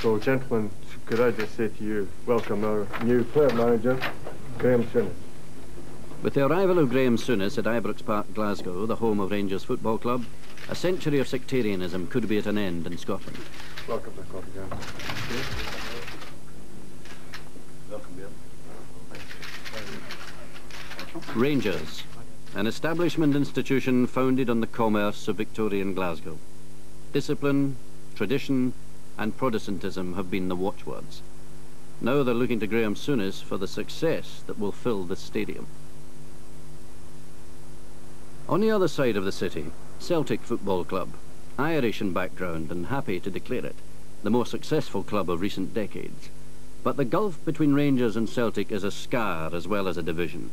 So, gentlemen, could I just say to you, welcome our new player manager, Graham Souness. With the arrival of Graham Souness at Ibrox Park, Glasgow, the home of Rangers Football Club, a century of sectarianism could be at an end in Scotland. Welcome to Coffee Graham. Welcome, Bill. Rangers, an establishment institution founded on the commerce of Victorian Glasgow. Discipline, tradition and Protestantism have been the watchwords. Now they're looking to Graham Souness for the success that will fill the stadium. On the other side of the city, Celtic Football Club, Irish in background and happy to declare it, the more successful club of recent decades. But the gulf between Rangers and Celtic is a scar as well as a division.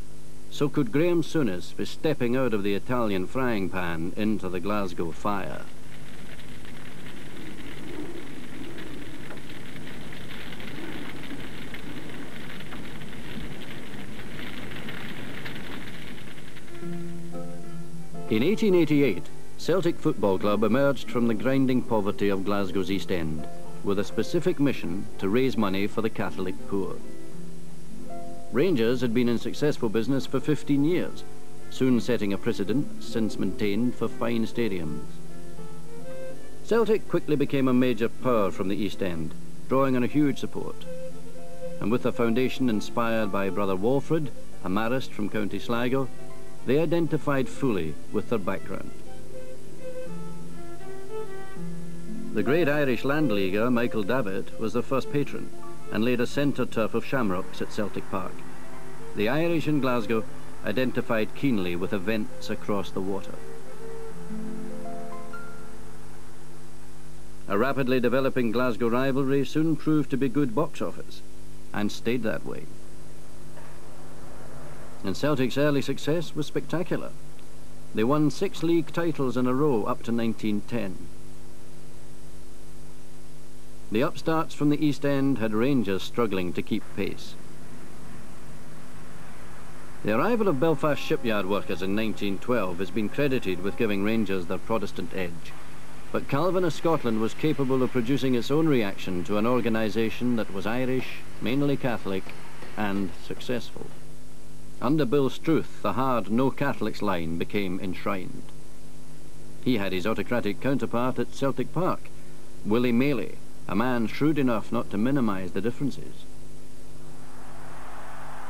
So could Graham Souness be stepping out of the Italian frying pan into the Glasgow fire? In 1888, Celtic Football Club emerged from the grinding poverty of Glasgow's East End with a specific mission to raise money for the Catholic poor. Rangers had been in successful business for 15 years, soon setting a precedent since maintained for fine stadiums. Celtic quickly became a major power from the East End, drawing on a huge support. And with a foundation inspired by Brother Walfrid, a Marist from County Sligo, they identified fully with their background. The great Irish landleaguer Michael Davitt was their first patron and laid a centre turf of shamrocks at Celtic Park. The Irish in Glasgow identified keenly with events across the water. A rapidly developing Glasgow rivalry soon proved to be good box office and stayed that way. And Celtic's early success was spectacular. They won six league titles in a row up to 1910. The upstarts from the East End had Rangers struggling to keep pace. The arrival of Belfast shipyard workers in 1912 has been credited with giving Rangers their Protestant edge. But Calvin of Scotland was capable of producing its own reaction to an organisation that was Irish, mainly Catholic, and successful. Under Bill Struth, the hard no Catholics line became enshrined. He had his autocratic counterpart at Celtic Park, Willie Maley, a man shrewd enough not to minimise the differences.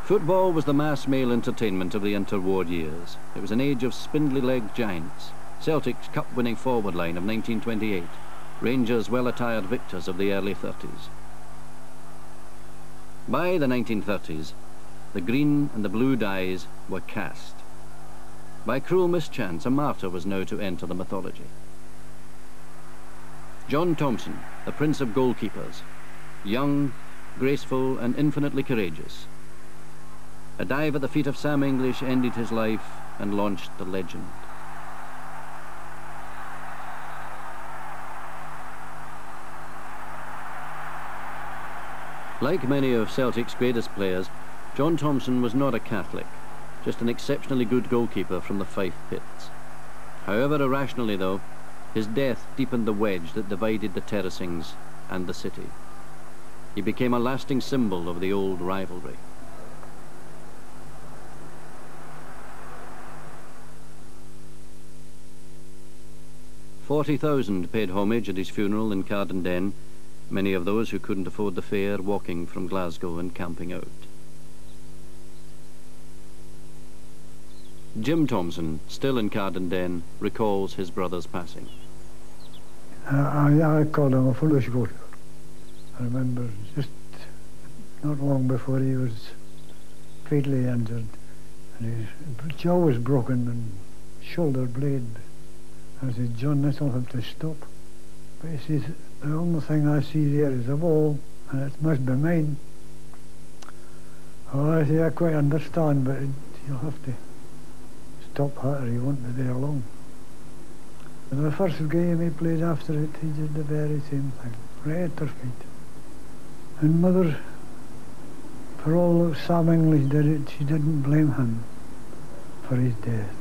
Football was the mass male entertainment of the interwar years. It was an age of spindly-legged giants. Celtic's cup-winning forward line of 1928. Rangers' well-attired victors of the early 30s. By the 1930s, the green and the blue dies were cast. By cruel mischance, a martyr was now to enter the mythology. John Thomson, the prince of goalkeepers, young, graceful and infinitely courageous. A dive at the feet of Sam English ended his life and launched the legend. Like many of Celtic's greatest players, John Thomson was not a Catholic, just an exceptionally good goalkeeper from the Fife pits. However irrationally, though, his death deepened the wedge that divided the terracings and the city. He became a lasting symbol of the old rivalry. Forty thousand paid homage at his funeral in Cardenden, many of those who couldn't afford the fare walking from Glasgow and camping out. Jim Thomson, still in Cardenden, recalls his brother's passing. Uh, I, I called him a foolish goat. I remember just not long before he was fatally injured, and his jaw was broken and shoulder blade. I said, John, this will have to stop. But he says, the only thing I see there is a wall, and it must be mine. Oh, I say, I quite understand, but you'll have to stop her, he won't be there long. And the first game he played after it, he did the very same thing, right at their feet. And mother, for all that Sam English did it, she didn't blame him for his death.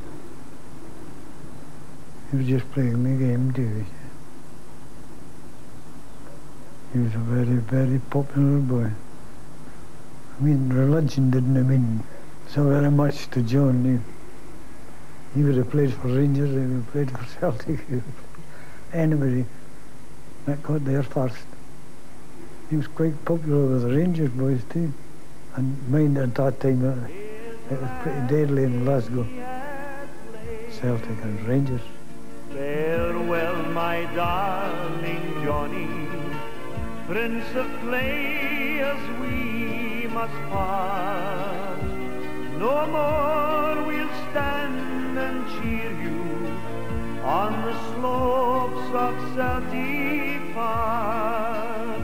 He was just playing the game, too. He was a very, very popular boy. I mean, religion didn't mean so very much to John. He, he would have played for Rangers, he would have played for Celtic, anybody that got there first. He was quite popular with the Rangers boys too. And mind at that time, uh, it was pretty deadly in Glasgow. Celtic and Rangers. Farewell, my darling Johnny, Prince of players, we must part. No more we'll stand cheer you on the slopes of Celtic Park.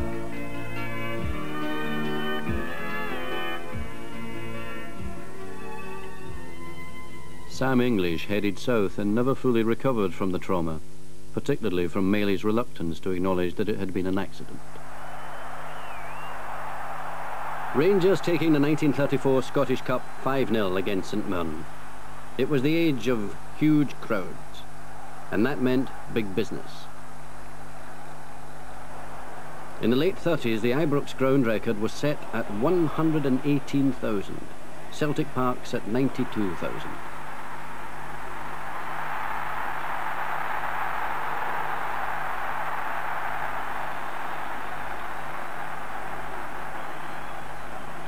Sam English headed south and never fully recovered from the trauma, particularly from Maley's reluctance to acknowledge that it had been an accident. Rangers taking the 1934 Scottish Cup 5-0 against St Mirren. It was the age of huge crowds, and that meant big business. In the late 30s, the Ibrox ground record was set at 118,000. Celtic Park set 92,000.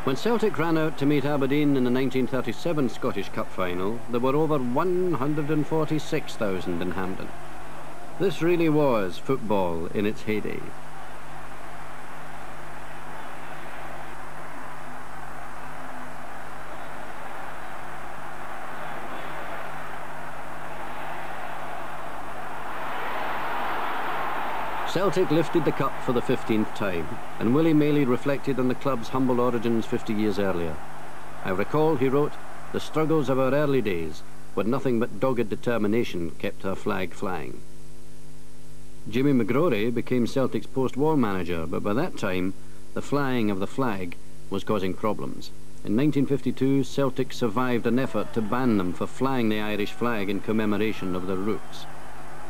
When Celtic ran out to meet Aberdeen in the 1937 Scottish Cup final, there were over 146,000 in Hampden. This really was football in its heyday. Celtic lifted the cup for the 15th time, and Willie Maley reflected on the club's humble origins 50 years earlier. I recall, he wrote, the struggles of our early days, when nothing but dogged determination kept our flag flying. Jimmy McGrory became Celtic's post-war manager, but by that time, the flying of the flag was causing problems. In 1952, Celtic survived an effort to ban them for flying the Irish flag in commemoration of their roots.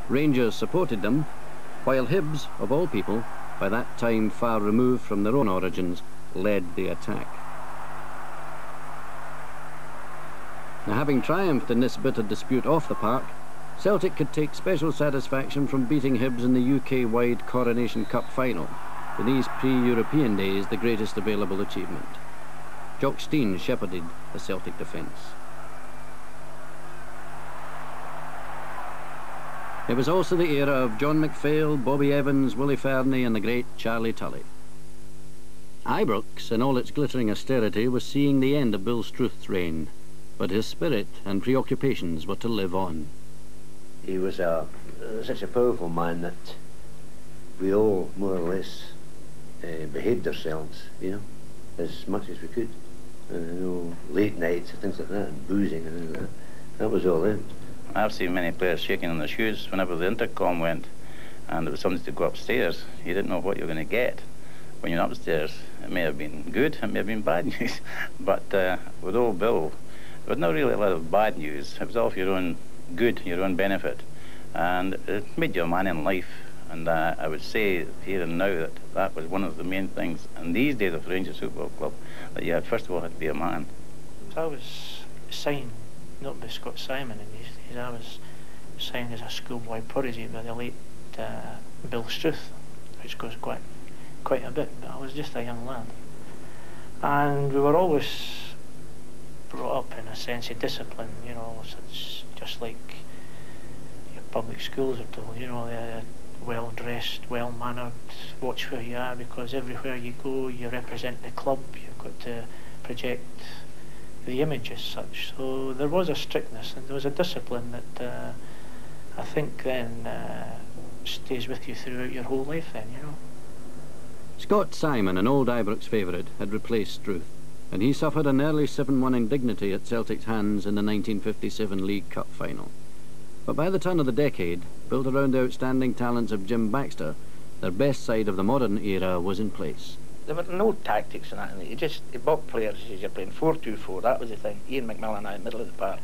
Rangers supported them, while Hibs, of all people, by that time far removed from their own origins, led the attack. Now, having triumphed in this bitter dispute off the park, Celtic could take special satisfaction from beating Hibs in the UK-wide Coronation Cup final, in these pre-European days the greatest available achievement. Jock Stein shepherded the Celtic defence. It was also the era of John MacPhail, Bobby Evans, Willie Fernie and the great Charlie Tully. Ibrox, in all its glittering austerity, was seeing the end of Bill Struth's reign, but his spirit and preoccupations were to live on. He was a, uh, such a powerful man that we all, more or less, uh, behaved ourselves, you know, as much as we could. Uh, you know, late nights and things like that, and boozing and that. That was all in. I've seen many players shaking in their shoes whenever the intercom went and there was somebody to go upstairs. You didn't know what you were going to get. When you're upstairs, it may have been good, it may have been bad news. but uh, with old Bill, there was not really a lot of bad news. It was all for your own good, your own benefit. And it made you a man in life. And uh, I would say here and now that that was one of the main things in these days of Rangers Football Club, that you had first of all had to be a man. I was signed not by Scot Symon in these I was signed as a schoolboy prodigy by the late uh, Bill Struth, which goes quite quite a bit, but I was just a young lad. And we were always brought up in a sense of discipline, you know, such just like your public schools are told, you know, they're well dressed, well mannered, watch where you are because everywhere you go you represent the club, you've got to project the image as such. So there was a strictness and there was a discipline that uh, I think then uh, stays with you throughout your whole life then, you know. Scot Symon, an old Ibrox favourite, had replaced Struth, and he suffered an early 7-1 indignity at Celtic's hands in the 1957 League Cup final. But by the turn of the decade, built around the outstanding talents of Jim Baxter, their best side of the modern era was in place there were no tactics in that. And you just you bought players you're playing four two four. That was the thing. Ian McMillan out in the middle of the park.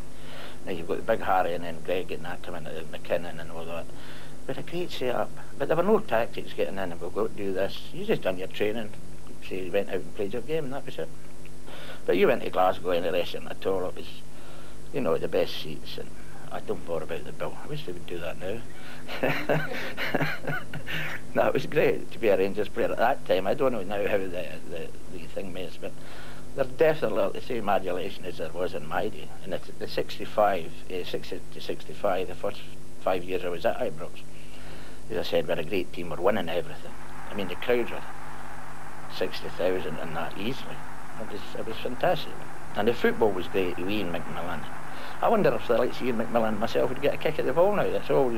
Now you've got the big Harry and then Greig and that coming out McKinnon and all that. but a great setup. But there were no tactics getting in and we'll go do this. You just done your training. So you went out and played your game and that was it. But you went to Glasgow and the restaurant at all. It was, you know, the best seats and I don't bother about the bill. I wish they would do that now. no, it was great to be a Rangers player at that time. I don't know now how the, the, the thing is, but there's definitely the same adulation as there was in my day. And it's the 65, uh, 60 to 65, the first five years I was at Ibrox, as I said, we're a great team. We're winning everything. I mean, the crowds were 60,000 and that easily. It was, it was fantastic. And the football was great Ian McMillan. I wonder if the likes of Ian McMillan myself would get a kick at the ball now. That's all.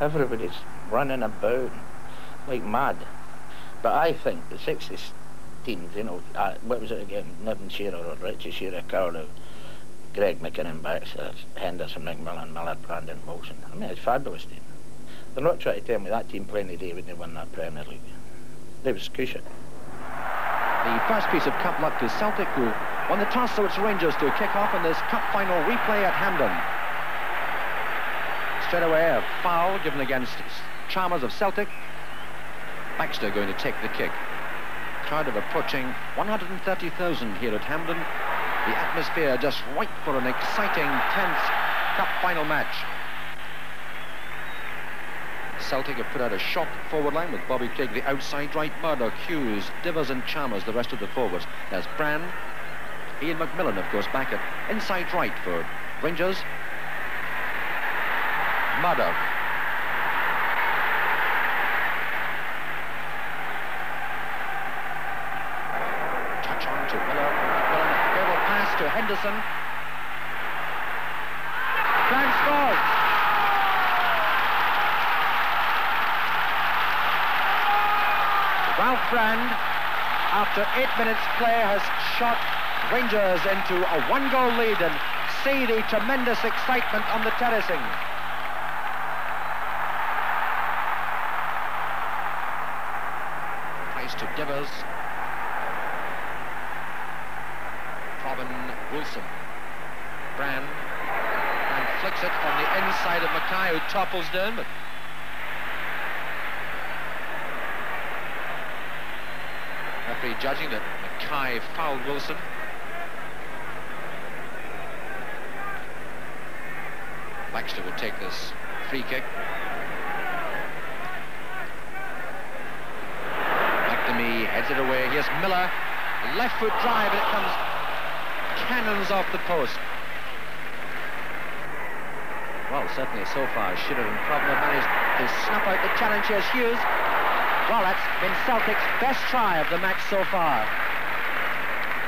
Everybody's running about like mad. But I think the 60s teams, you know, uh, what was it again? Niven Shearer or Ritchie Shearer, Caldow, Greig McKinnon, Baxter, Henderson, McMillan, Millar, Brandon, Wilson. I mean, it's a fabulous team. They're not trying to tell me that team playing today when they won that Premier League. They was cushion. The first piece of cup luck to Celtic, who won the toss, so it's Rangers to kick off in this cup final replay at Hampden. Straight away, a foul given against Chalmers of Celtic. Baxter going to take the kick. Crowd of approaching 130,000 here at Hampden. The atmosphere just right for an exciting, tense cup final match. Celtic have put out a short forward line with Bobby Craig the outside right, Murdoch, Hughes, Divers and Chalmers, the rest of the forwards. There's Brand, Ian McMillan, of course, back at inside right for Rangers. Murdoch. Touch on to Millar. A pass to Henderson. Brand scores. Ralph Brand, after eight minutes play, has shot Rangers into a one-goal lead and see the tremendous excitement on the terracing. Place to Divers. Robin Wilson. Brand. And flicks it on the inside of Mackay, who topples down, but referee judging that Mackay fouled Wilson. Baxter will take this free kick. McNamee heads it away. Here's Millar. Left foot drive and it comes cannons off the post. Well, certainly so far, Shearer and have managed to snuff out the challenge. Here's Hughes. Well, that's been Celtic's best try of the match so far.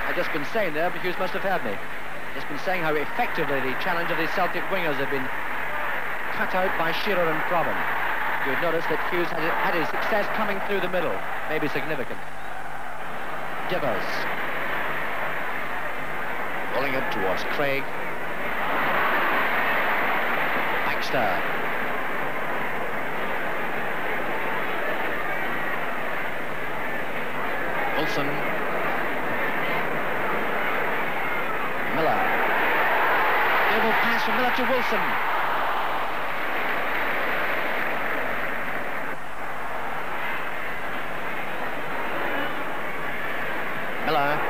I've just been saying there, but Hughes must have heard me. Just been saying how effectively the challenge of the Celtic wingers have been cut out by Shearer and Provan. You'd notice that Hughes had, had his success coming through the middle, maybe significant. Divers. Rolling it towards Craig. Baxter. Wilson. Millar. will pass from Millar to Wilson. Millar.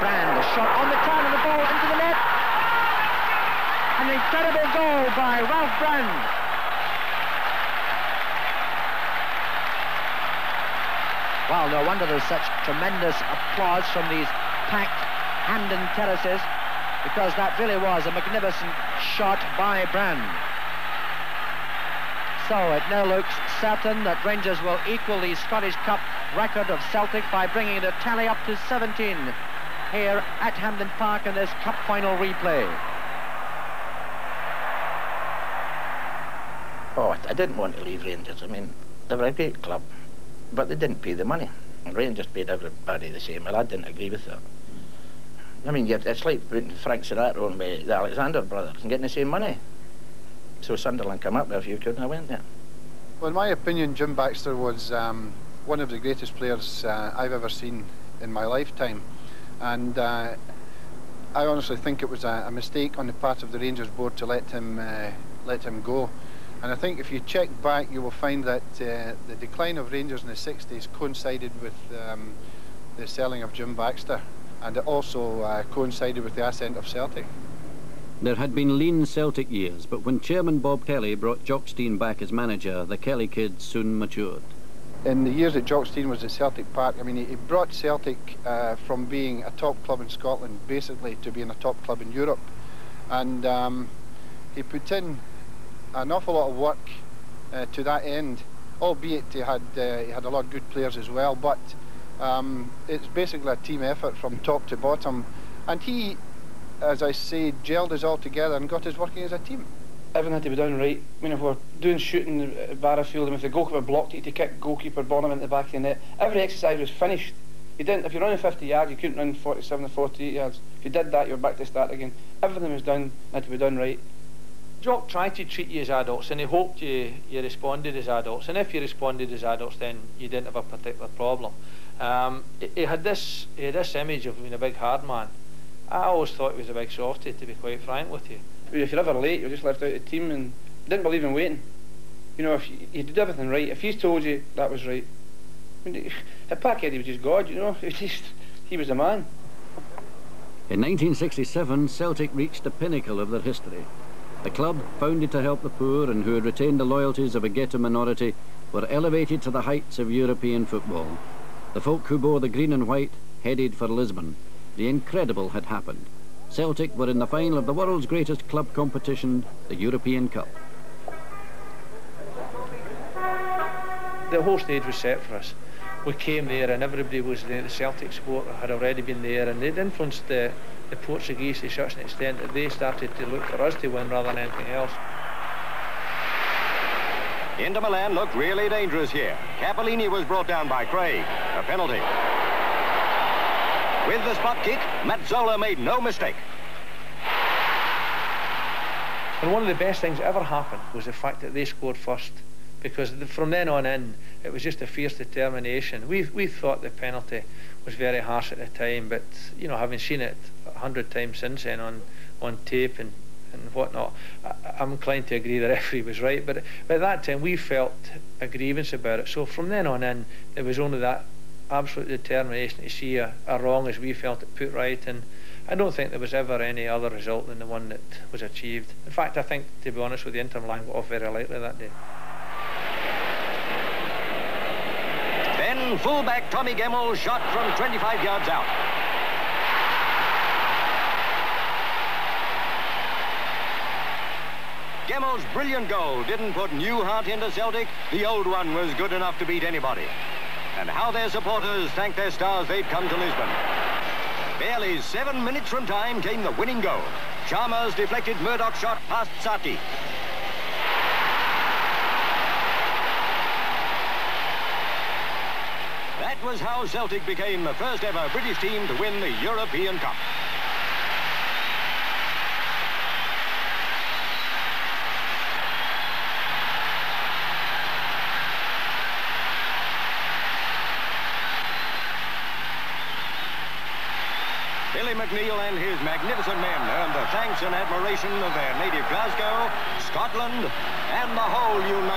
Brand, a shot on the corner, the ball into the net. An incredible goal by Ralph Brand. There's such tremendous applause from these packed Hampden terraces because that really was a magnificent shot by Brand. So it now looks certain that Rangers will equal the Scottish Cup record of Celtic by bringing the tally up to 17 here at Hampden Park in this Cup final replay. Oh, I didn't want to leave Rangers. I mean, they were a great club, but they didn't pay the money. And Rangers paid everybody the same. Well, I didn't agree with that. I mean, it's like putting Frank Sinatra on with the Alexander brothers and getting the same money. So Sunderland come up there if you couldn't, I went there. Well, in my opinion, Jim Baxter was um, one of the greatest players uh, I've ever seen in my lifetime. And uh, I honestly think it was a, a, mistake on the part of the Rangers board to let him uh, let him go. And I think if you check back, you will find that uh, the decline of Rangers in the 60s coincided with um, the selling of Jim Baxter, and it also uh, coincided with the ascent of Celtic. There had been lean Celtic years, but when Chairman Bob Kelly brought Jock Stein back as manager, the Kelly kids soon matured. In the years that Jock Stein was at Celtic Park, I mean, he, brought Celtic uh, from being a top club in Scotland, basically, to being a top club in Europe. And um, he put in an awful lot of work uh, to that end, albeit he had, uh, he had a lot of good players as well, but um, it's basically a team effort from top to bottom. And he as I say, gelled us all together and got us working as a team. Everything had to be done right. I mean, if we're doing shooting at Barrowfield, and if the goalkeeper blocked it, to kick goalkeeper Bonham into the back of the net, every exercise was finished. You didn't, if you're running 50 yards, you couldn't run 47 or 48 yards. If you did that, you were back to start again. Everything was done, had to be done right. Jock tried to treat you as adults and he hoped you, you responded as adults. And if you responded as adults, then you didn't have a particular problem. Um, he, he, had this, he had this image of being a big hard man. I always thought he was a big softy, to be quite frank with you. If you're ever late, you're just left out of the team and didn't believe in waiting. You know, if you, you did everything right, if he's told you that was right, I mean, at Parkhead he was just God, you know, he was, just, he was a man. In 1967, Celtic reached the pinnacle of their history. The club, founded to help the poor and who had retained the loyalties of a ghetto minority, were elevated to the heights of European football. The folk who bore the green and white headed for Lisbon, the incredible had happened. Celtic were in the final of the world's greatest club competition, the European Cup. The whole stage was set for us. We came there and everybody was there, the Celtic support had already been there and they'd influenced the, the Portuguese to such an extent that they started to look for us to win rather than anything else. Inter Milan looked really dangerous here. Cappellini was brought down by Craig. A penalty. With the spot kick, Mazzola made no mistake. And one of the best things that ever happened was the fact that they scored first. Because from then on in, it was just a fierce determination. We, we thought the penalty was very harsh at the time, but, you know, having seen it a hundred times since then on, on tape and, and whatnot, I, I'm inclined to agree the referee was right. But, but at that time, we felt a grievance about it. So from then on in, it was only that absolute determination to see a, a wrong as we felt it put right and I don't think there was ever any other result than the one that was achieved. In fact, I think, to be honest with you, Inter Milan got off very lightly that day. Then fullback Tommy Gemmell shot from 25 yards out. Gemmell's brilliant goal didn't put new heart into Celtic. The old one was good enough to beat anybody and how their supporters thanked their stars they'd come to Lisbon. Barely seven minutes from time came the winning goal. Chalmers deflected Murdoch's shot past Sarti. That was how Celtic became the first ever British team to win the European Cup. Billy McNeill and his magnificent men earned the thanks and admiration of their native Glasgow, Scotland, and the whole United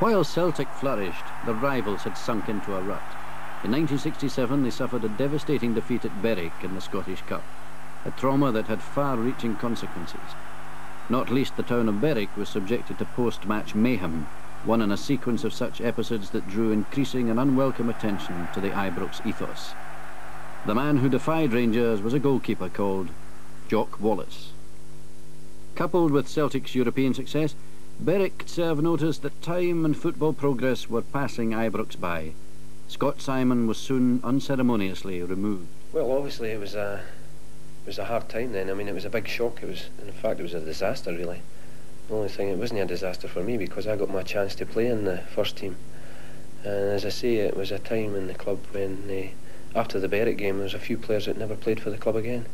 While Celtic flourished, the rivals had sunk into a rut. In 1967, they suffered a devastating defeat at Berwick in the Scottish Cup, a trauma that had far-reaching consequences. Not least the town of Berwick was subjected to post-match mayhem one in a sequence of such episodes that drew increasing and unwelcome attention to the Ibrox ethos. The man who defied Rangers was a goalkeeper called Jock Wallace. Coupled with Celtic's European success, Berwick served notice that time and football progress were passing Ibrox by. Scot Symon was soon unceremoniously removed. Well, obviously it was a it was a hard time then. I mean, it was a big shock. It was, in fact, it was a disaster really. The only thing, it wasn't a disaster for me because I got my chance to play in the first team. And as I say, it was a time in the club when, uh, after the Berwick game, there was a few players that never played for the club again.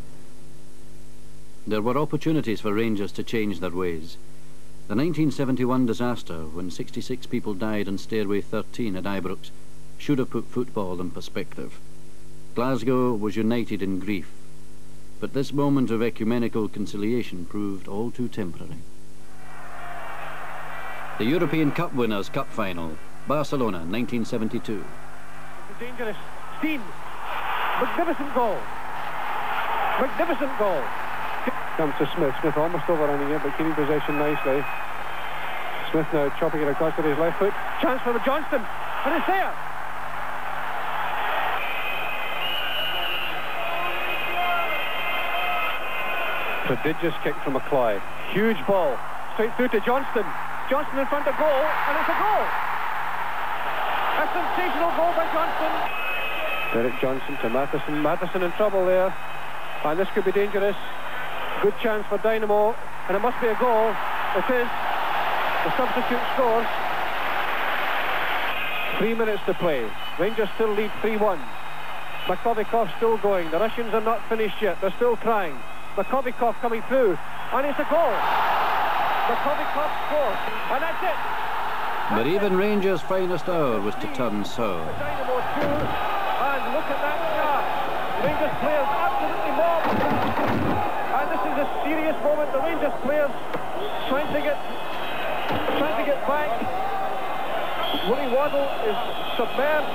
There were opportunities for Rangers to change their ways. The 1971 disaster, when 66 people died on Stairway 13 at Ibrox, should have put football in perspective. Glasgow was united in grief. But this moment of ecumenical conciliation proved all too temporary. The European Cup Winners' Cup Final, Barcelona, 1972. Dangerous. Stein. Magnificent goal. Magnificent goal. Comes to Smith. Smith almost overrunning it, but keeping possession nicely. Smith now chopping it across with his left foot. Chance for Johnston. And it's there. Prodigious kick from McCloy. Huge ball. Straight through to Johnston. Johnston in front of goal, and it's a goal. A sensational goal by Johnston. Derek Johnstone to Mathieson. Mathieson in trouble there. And this could be dangerous. Good chance for Dynamo. And it must be a goal. It is. The substitute scores. Three minutes to play. Rangers still lead 3-1. Makhovikov still going. The Russians are not finished yet. They're still trying. Makhovikov coming through. And it's a goal. Makhovikov scores. And that's it. But even Rangers' finest hour was to turn sour. Dynamo 2. And look at that. Rangers players absolutely mobbed. Is a serious moment. The Rangers players trying to get trying to get back. Willie Waddell is submerged.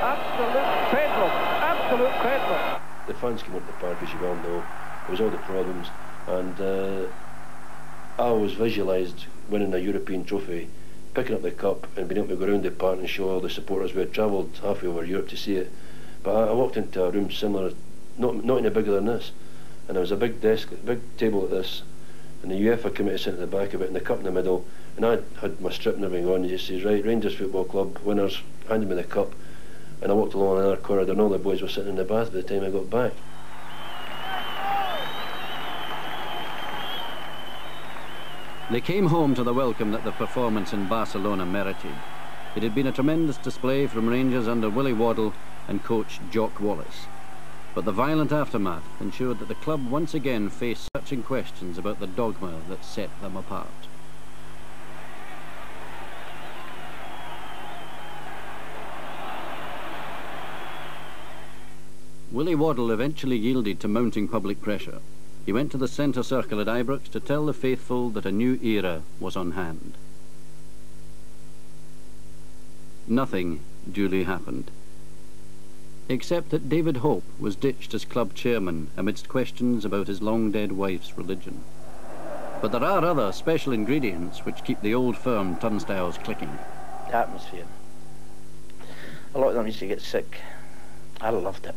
Absolute bedlam. Absolute bedlam. The fans came up the park, as you well know. There was all the problems, and uh, I always visualised winning a European trophy, picking up the cup, and being able to go around the park and show all the supporters. We had travelled halfway over Europe to see it, but I, I walked into a room similar, not not any bigger than this, and there was a big desk, a big table like this, and the UEFA committee sitting at the back of it, and the cup in the middle, and I had my strip and everything on, and just says, right, Rangers Football Club, winners, handed me the cup, and I walked along another corridor, and all the boys were sitting in the bath by the time I got back. They came home to the welcome that the performance in Barcelona merited. It had been a tremendous display from Rangers under Willie Waddell and coach Jock Wallace. But the violent aftermath ensured that the club once again faced searching questions about the dogma that set them apart. Willie Waddell eventually yielded to mounting public pressure. He went to the centre circle at Ibrox to tell the faithful that a new era was on hand. Nothing duly happened, except that David Hope was ditched as club chairman amidst questions about his long-dead wife's religion. But there are other special ingredients which keep the old firm turnstiles clicking. The atmosphere. A lot of them used to get sick. I loved it.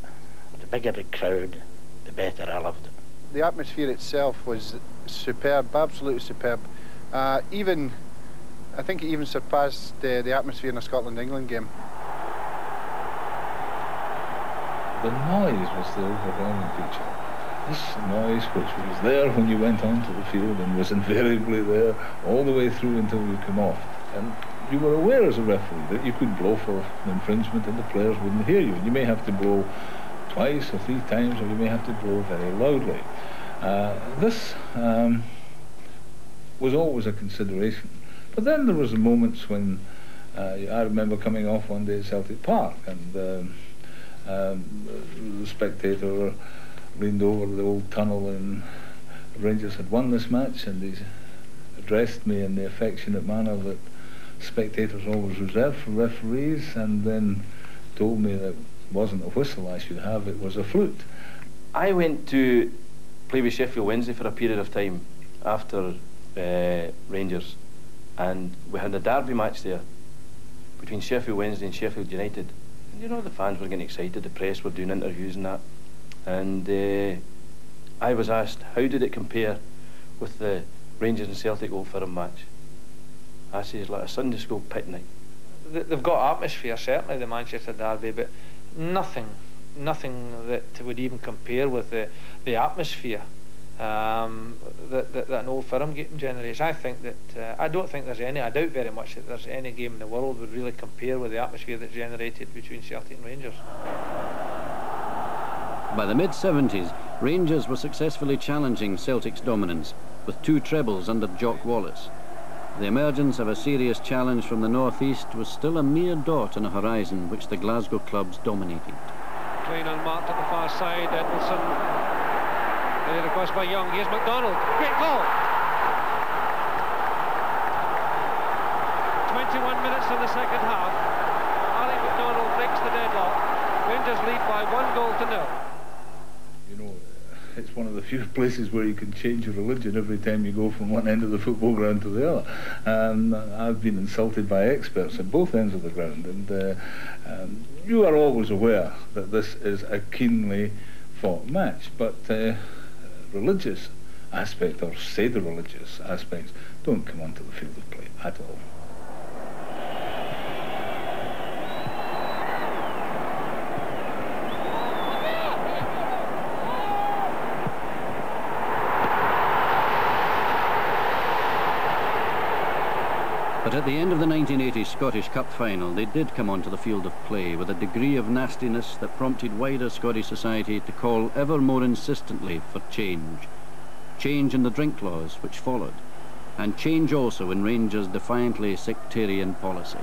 The bigger the crowd, the better I loved it the atmosphere itself was superb, absolutely superb. Uh, even, I think it even surpassed uh, the atmosphere in a Scotland-England game. The noise was the overwhelming feature. This noise, which was there when you went onto the field and was invariably there all the way through until you come off. And you were aware as a referee that you could blow for an infringement and the players wouldn't hear you. You may have to blow twice or three times, or you may have to blow very loudly. Uh, this um, was always a consideration. But then there was the moments when uh, I remember coming off one day at Celtic Park and um, um, the spectator leaned over the old tunnel and Rangers had won this match and he addressed me in the affectionate manner that spectators always reserve for referees and then told me that wasn't a whistle I should have, it was a flute. I went to play with Sheffield Wednesday for a period of time after uh, Rangers, and we had a derby match there between Sheffield Wednesday and Sheffield United. You know, the fans were getting excited, the press were doing interviews and that. And uh, I was asked, how did it compare with the Rangers and Celtic Old Firm match? I said, like a Sunday school picnic. They've got atmosphere, certainly, the Manchester Derby, but nothing, nothing that would even compare with the, the atmosphere um, that, that, that, an old firm game generates. I think that uh, I don't think there's any. I doubt very much that there's any game in the world would really compare with the atmosphere that's generated between Celtic and Rangers. By the mid 70s, Rangers were successfully challenging Celtic's dominance with two trebles under Jock Wallace. The emergence of a serious challenge from the northeast was still a mere dot on a horizon which the Glasgow clubs dominated. Clean and marked at the far side, Edmondson Headed across by Young. Here's McDonald. Great goal. 21 minutes in the second half. Ali McDonald breaks the deadlock. Rangers lead by one goal to nil. You know, it's one of the few places where you can change your religion every time you go from one end of the football ground to the other. And I've been insulted by experts at both ends of the ground. And uh, um, you are always aware that this is a keenly fought match. But uh, religious aspect or pseudo-religious aspects don't come onto the field of play at all. But at the end of the 1980 Scottish Cup final, they did come onto the field of play with a degree of nastiness that prompted wider Scottish society to call ever more insistently for change. Change in the drink laws which followed, and change also in Rangers' defiantly sectarian policy.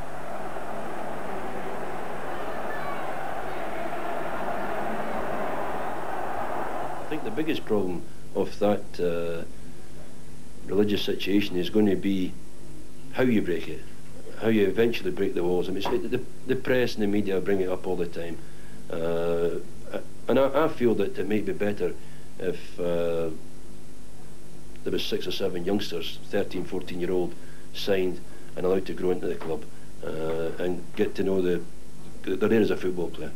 I think the biggest problem of that uh, religious situation is going to be how you break it, how you eventually break the walls. I mean, the, the press and the media bring it up all the time. Uh, and I, I, feel that it might be better if uh, there was six or seven youngsters, 13, 14 year old, signed and allowed to grow into the club uh, and get to know the, they're there as a football player.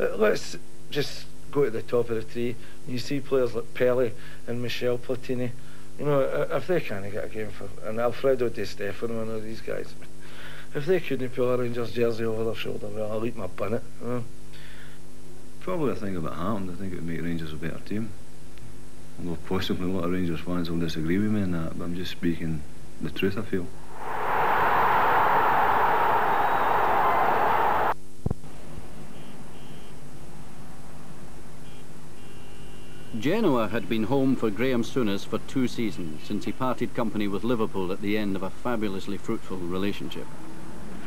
Uh, let's just go to the top of the tree. You see players like Pelé and Michel Platini you know, uh, if they can't get a game for, and Alfredo Di Stefano and all these guys, if they couldn't pull a Rangers jersey over their shoulder, well, I'll eat my bun You know? Probably I think if it happened, I think it would make Rangers a better team. Although possibly a lot of Rangers fans will disagree with me in that, but I'm just speaking the truth, I feel. Genoa had been home for Graham Souness for two seasons since he parted company with Liverpool at the end of a fabulously fruitful relationship.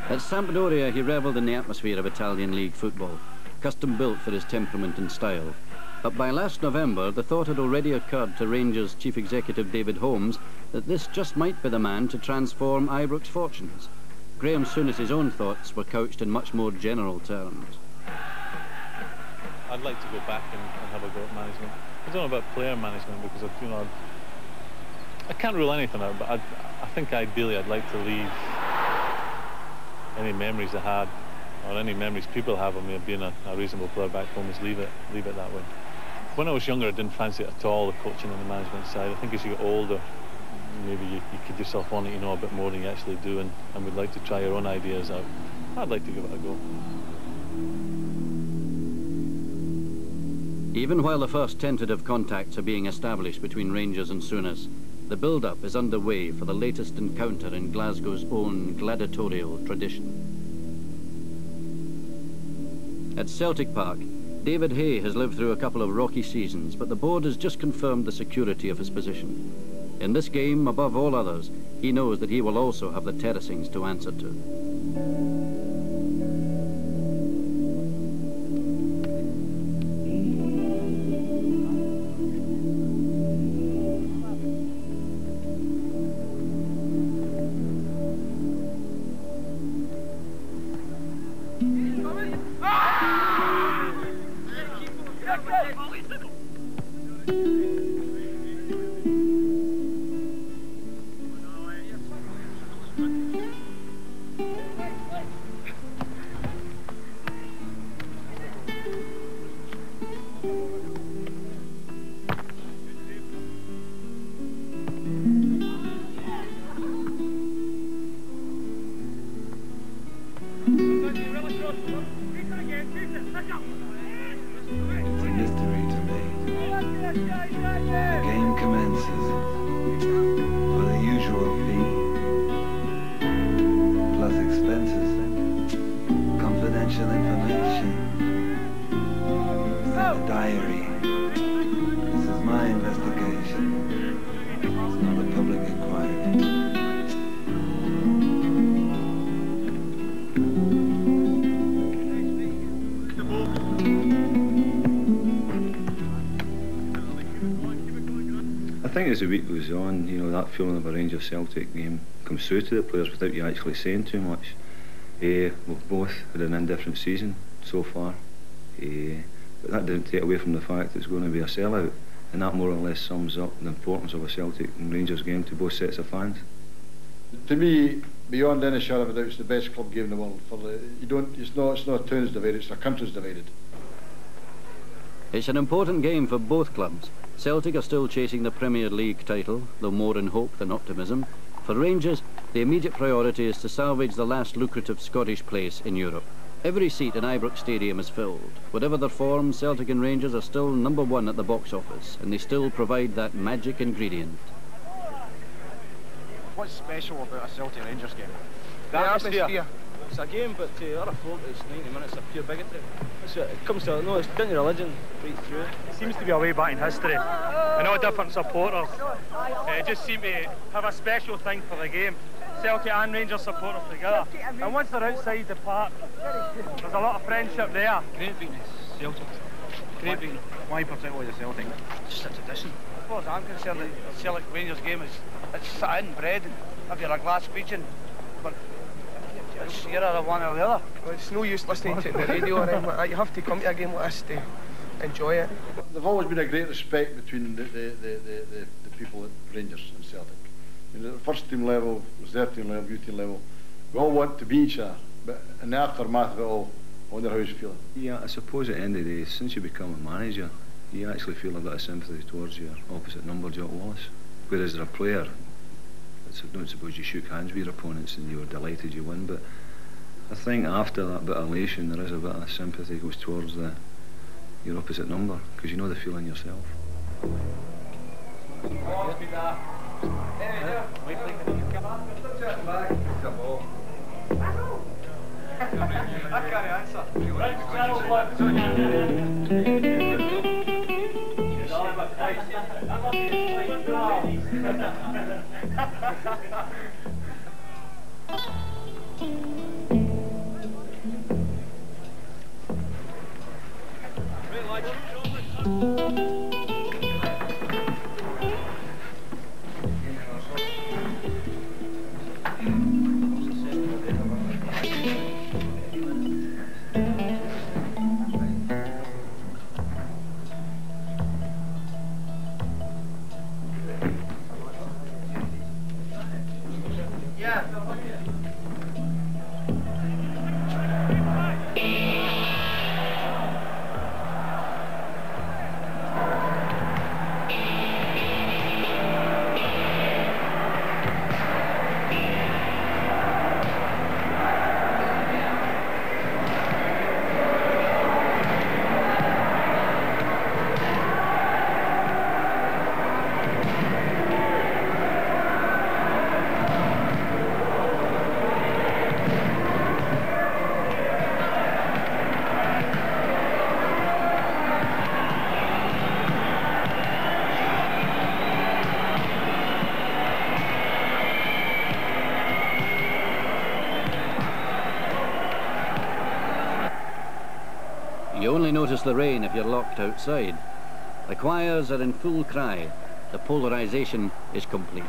At Sampdoria he revelled in the atmosphere of Italian League football, custom built for his temperament and style. But by last November the thought had already occurred to Rangers chief executive David Holmes that this just might be the man to transform Ibrox's fortunes. Graham Souness's own thoughts were couched in much more general terms. I'd like to go back and, and have a go at management. I don't know about player management because I, you know, I can't rule anything out, but I'd, I think ideally I'd like to leave any memories I had or any memories people have of me of being a, a reasonable player back home is leave it, leave it that way. When I was younger, I didn't fancy it at all, the coaching and the management side. I think as you get older, maybe you, you kid yourself on it, you know a bit more than you actually do, and, and would like to try your own ideas out. I'd like to give it a go. Even while the first tentative contacts are being established between Rangers and Souness, the build-up is underway for the latest encounter in Glasgow's own gladiatorial tradition. At Celtic Park, David Hay has lived through a couple of rocky seasons, but the board has just confirmed the security of his position. In this game, above all others, he knows that he will also have the terracings to answer to. As the week goes on, you know, that feeling of a Rangers Celtic game comes through to the players without you actually saying too much. Uh, we've both had an indifferent season so far, uh, but that didn't take away from the fact it's going to be a sellout, and that more or less sums up the importance of a Celtic and Rangers game to both sets of fans. To me, beyond any shadow of a doubt, it's the best club game in the world. For the, you don't, it's not, it's not towns divided, it's a countries divided. It's an important game for both clubs. Celtic are still chasing the Premier League title, though more in hope than optimism. For Rangers, the immediate priority is to salvage the last lucrative Scottish place in Europe. Every seat in Ibrox Stadium is filled. Whatever their form, Celtic and Rangers are still number one at the box office, and they still provide that magic ingredient. What's special about a Celtic Rangers game? The atmosphere. It's a game, but to other folk, it's 90 minutes of pure bigotry. It's, it comes to, no, it's down to religion right through. It seems to be a way back in history. And all different supporters uh, just seem to have a special thing for the game. Celtic and Rangers supporters together. And once they're outside the park, there's a lot of friendship there. Great being Celtic. Great being. Why particularly the Celtic? Just a tradition. As far as I'm concerned, the Celtic Rangers game is it's sat in bred. If you're a Glaswegian, but it's you're either one or the other. Well, it's no use listening to the radio or anything like that. You have to come to a game like this to enjoy it. There's always been a great respect between the, the, the, the, the, the people at Rangers and Celtic. You know, the first team level, reserve team level, youth team level, we all want to be each other, but in the aftermath of it all, I wonder how he's feeling. Yeah, I suppose at the end of the day, since you become a manager, you actually feel a bit of sympathy towards your opposite number, Jock Wallace. Whereas as a player, I don't suppose you shook hands with your opponents and you were delighted you win, but I think after that bit of elation, there is a bit of sympathy goes towards the your opposite number, because you know the feeling yourself. I can't answer. Notice the rain if you're locked outside. The choirs are in full cry. The polarisation is complete.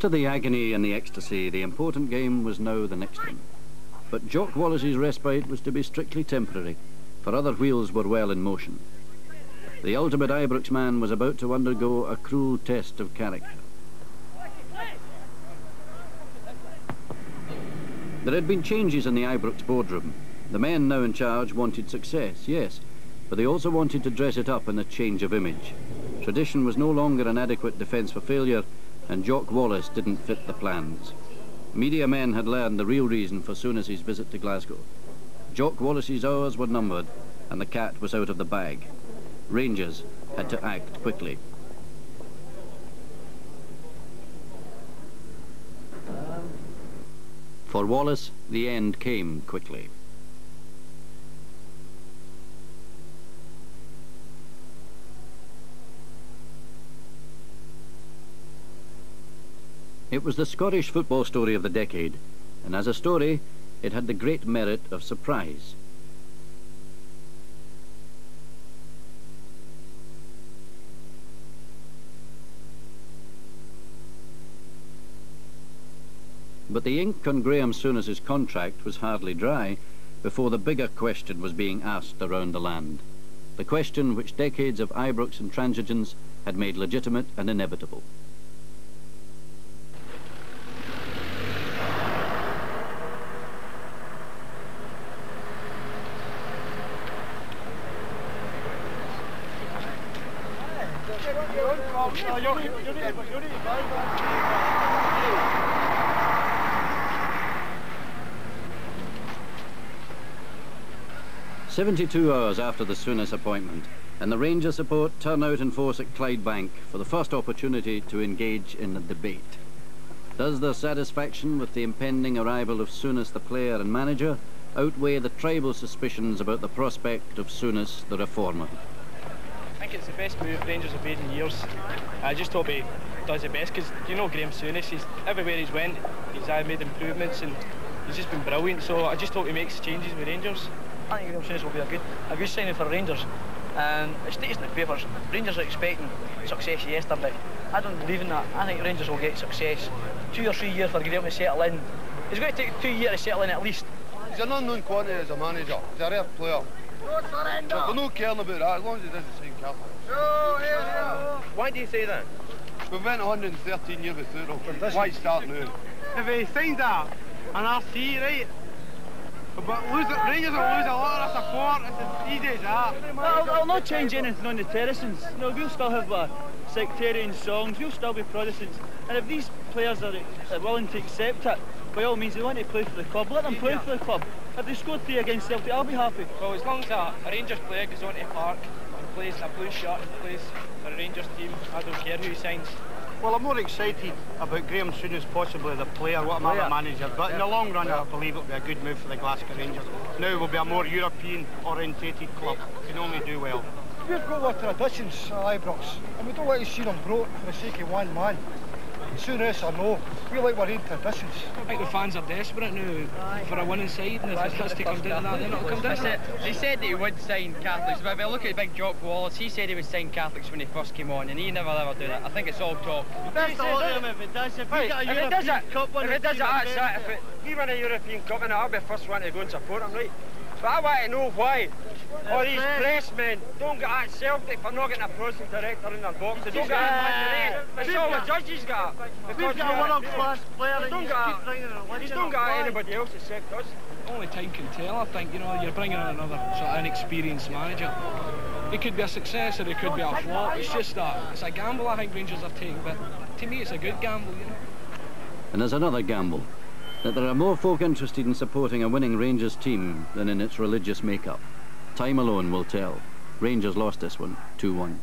After the agony and the ecstasy, the important game was now the next one. But Jock Wallace's respite was to be strictly temporary, for other wheels were well in motion. The ultimate Ibrox man was about to undergo a cruel test of character. There had been changes in the Ibrox boardroom. The men now in charge wanted success, yes, but they also wanted to dress it up in a change of image. Tradition was no longer an adequate defence for failure, and Jock Wallace didn't fit the plans. Media men had learned the real reason for Souness's visit to Glasgow. Jock Wallace's hours were numbered, and the cat was out of the bag. Rangers had to act quickly. For Wallace, the end came quickly. It was the Scottish football story of the decade, and as a story, it had the great merit of surprise. But the ink on Graham Souness's contract was hardly dry before the bigger question was being asked around the land. The question which decades of Ibrox intransigence had made legitimate and inevitable. Seventy-two hours after the Souness appointment, and the Ranger support turn out in force at Clydebank for the first opportunity to engage in a debate. Does their satisfaction with the impending arrival of Souness the player and manager outweigh the tribal suspicions about the prospect of Souness the reformer? I think it's the best move Rangers have made in years. I just hope he does the best because you know Graham Souness, he's, everywhere he's went, he's uh, made improvements and he's just been brilliant. So I just hope he makes changes with Rangers. I think Graham Souness will be a good, a good signing for Rangers. And it's stated in the papers, Rangers are expecting success yesterday. I don't believe in that. I think Rangers will get success. Two or three years for Graham to settle in. He's going to take two years to settle in at least. He's an unknown quantity as a manager. He's a rare player. But we're not caring about that as long as he doesn't sign Catholic. Why do you say that? We've went 113 years without him. Why start now? If he signs a, an RC, right, but lose, Rangers will lose a lot of support, it's as easy as that. I'll, I'll not change anything on the terracins. No, we'll still have uh, sectarian songs, we'll still be Protestants. And if these players are, are willing to accept it, by all means, they want to play for the club, let them play for the club. If they score three against Celtic, I'll be happy. Well, as long as a, a Rangers player goes onto the park and plays in a blue shirt and plays for a Rangers team, I don't care who he signs. Well, I'm more excited about Graham Souness possibly the player, what about the manager. But in the long run, I believe it'll be a good move for the Glasgow Rangers. Now we'll be a more European-orientated club. Can only do well. We've got our traditions at Ibrox, and we don't like to see them broke for the sake of one man. Souness or no, we like our own traditions. I think the fans are desperate now for a winning side, and if it has to come down to that, then it'll come down to that. They said that he would sign Catholics, but if I look at big Jock Wallace, he said he would sign Catholics when he first came on, and he never ever do that. I think it's all talk. Best of luck to him if it does. If we get a if it does European it, Cup if it does it, that's it. If it, we win a European Cup, and I'll be the first one to go and support him, right? Uh, but I want to know why all these press men don't get at Celtic for not getting a process director in their box. They don't get at Man It's all the judges got. We've got a world-class player They that don't you get keep bringing in a legend don't of got play. anybody else except us. Only time can tell, I think. You know, you're bringing in another sort of inexperienced manager. It could be a success or it could be a flop. It's just a, it's a gamble I think Rangers are taking, but to me it's a good gamble, you know. And there's another gamble, that there are more folk interested in supporting a winning Rangers team than in its religious makeup. Time alone will tell. Rangers lost this one, 2-1.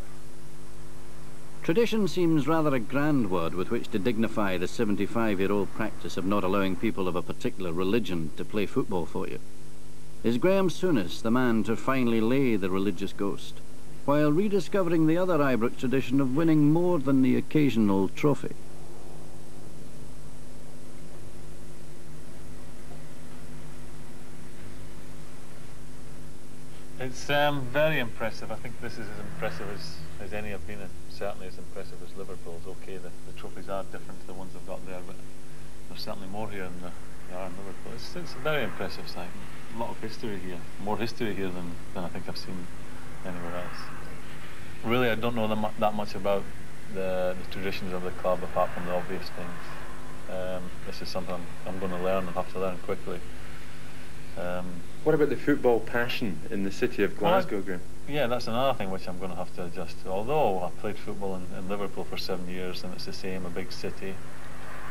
Tradition seems rather a grand word with which to dignify the 75-year-old practice of not allowing people of a particular religion to play football for you. Is Graham Souness the man to finally lay the religious ghost, while rediscovering the other Ibrox tradition of winning more than the occasional trophy? It's um, very impressive. I think this is as impressive as, as any I've been in. Certainly as impressive as Liverpool's. Okay, the, the trophies are different to the ones I've got there, but there's certainly more here than there are in Liverpool. It's, it's a very impressive sight. A lot of history here. More history here than, than I think I've seen anywhere else. Really, I don't know that, that much about the, the traditions of the club apart from the obvious things. Um, this is something I'm, I'm going to learn and have to learn quickly. Um, what about the football passion in the city of Glasgow, Graham? Yeah, that's another thing which I'm going to have to adjust to. Although I played football in, in Liverpool for seven years and it's the same, a big city,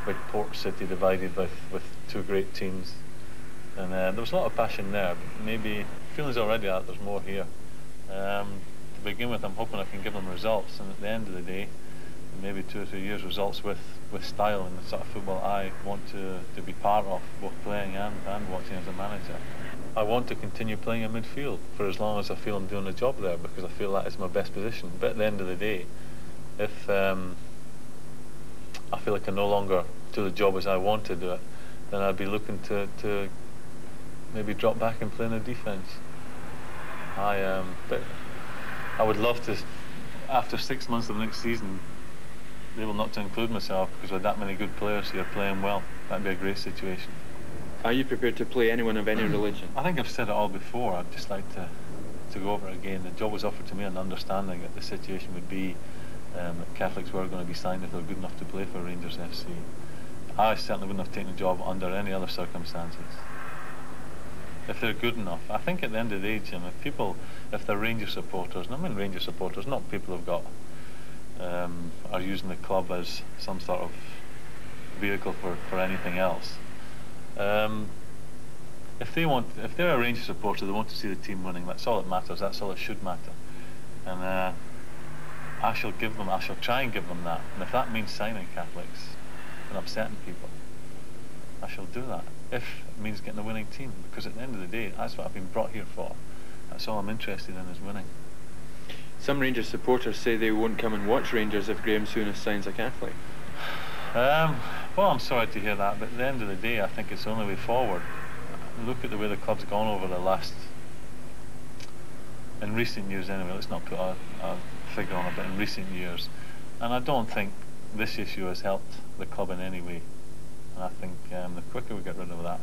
big port city divided with, with two great teams. And uh, there was a lot of passion there, but maybe feelings already that there's more here. Um, to begin with, I'm hoping I can give them results, and at the end of the day, maybe two or three years results with, with style and the sort of football I want to, to be part of, both playing and, and watching as a manager. I want to continue playing in midfield for as long as I feel I'm doing a job there because I feel that is my best position. But at the end of the day, if um, I feel like I can no longer do the job as I want to do it, then I'd be looking to, to maybe drop back and play in the defence. I um, but I would love to, after six months of the next season, be able not to include myself because with that many good players here playing well, that'd be a great situation. Are you prepared to play anyone of any religion? I think I've said it all before. I'd just like to to go over it again. The job was offered to me and understanding that the situation would be um, that Catholics were going to be signed if they were good enough to play for Rangers FC. I certainly wouldn't have taken the job under any other circumstances. If they're good enough. I think at the end of the day, Jim, if people, if they're Rangers supporters, and I mean Rangers supporters, not people who've got, um, are using the club as some sort of vehicle for, for anything else. Um, if they want, if they're a Rangers supporter, they want to see the team winning. That's all that matters. That's all that should matter. And uh, I shall give them, I shall try and give them that. And if that means signing Catholics and upsetting people, I shall do that. If it means getting a winning team, because at the end of the day, that's what I've been brought here for. That's all I'm interested in is winning. Some Rangers supporters say they won't come and watch Rangers if Graham Souness signs a Catholic. Um, well, I'm sorry to hear that, but at the end of the day, I think it's the only way forward. Look at the way the club's gone over the last, in recent years anyway, let's not put a, a figure on it, but in recent years. And I don't think this issue has helped the club in any way. And I think um, the quicker we get rid of that,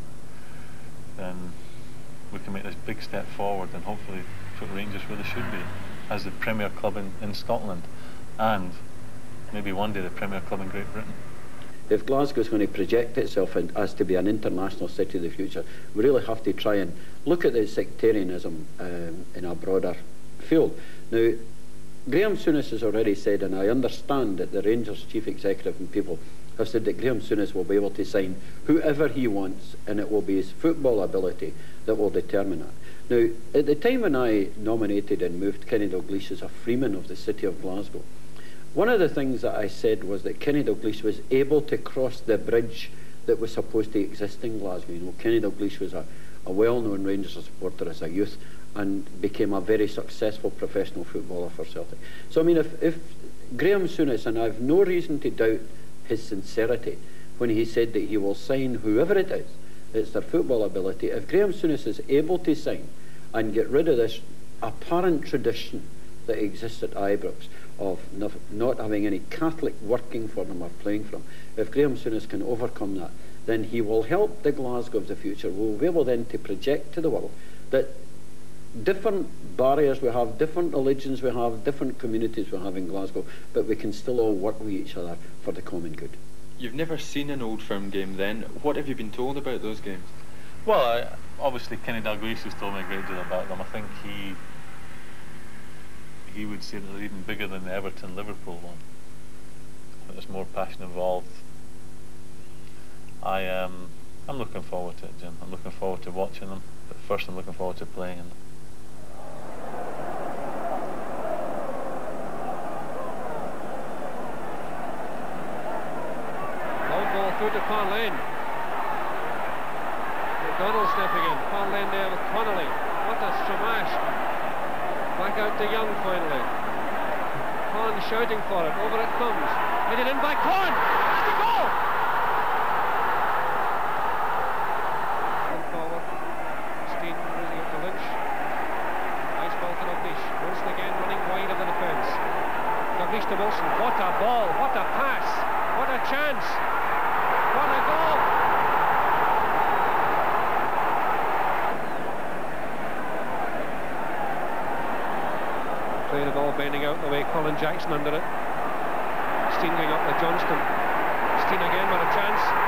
then we can make this big step forward and hopefully put Rangers where they should be as the premier club in, in Scotland and maybe one day the premier club in Great Britain. If Glasgow is going to project itself as to be an international city of the future, we really have to try and look at the sectarianism um, in a broader field. Now, Graham Souness has already said, and I understand that the Rangers chief executive and people have said that Graham Souness will be able to sign whoever he wants, and it will be his football ability that will determine that. Now, at the time when I nominated and moved Kenny Dalglish as a freeman of the city of Glasgow, one of the things that I said was that Kenny Dalglish was able to cross the bridge that was supposed to exist in Glasgow. You know, Kenny Dalglish was a, a well-known Rangers supporter as a youth and became a very successful professional footballer for Celtic. So, I mean, if, if Graham Souness, and I have no reason to doubt his sincerity when he said that he will sign whoever it is, it's their football ability. If Graham Souness is able to sign and get rid of this apparent tradition that exists at Ibrox of not having any Catholic working for them or playing for them, if Graham Souness can overcome that, then he will help the Glasgow of the future. We'll be able then to project to the world that different barriers we have, different religions we have, different communities we have in Glasgow, but we can still all work with each other for the common good. You've never seen an Old Firm game then. What have you been told about those games? Well, I, obviously Kenny Dalglish has told me a great deal about them. I think he he would say that they're even bigger than the Everton Liverpool one. There's more passion involved. I um, I'm looking forward to it, Jim. I'm looking forward to watching them, but first I'm looking forward to playing them. through to Conlane. McDonald stepping in. Conlane there with Connolly. What a smash. Back out to Young finally. Conn shouting for it. Over it comes. Headed in by Conn. That's a goal! Forward. Stein losing up to Lynch. Nice ball to Novish. Once again running wide of the defence. Novish to Wilson. What a ball. What a pass. What a chance. ball bending out the way. Colin Jackson under it. Stein going up Johnstone. Stein again with a chance.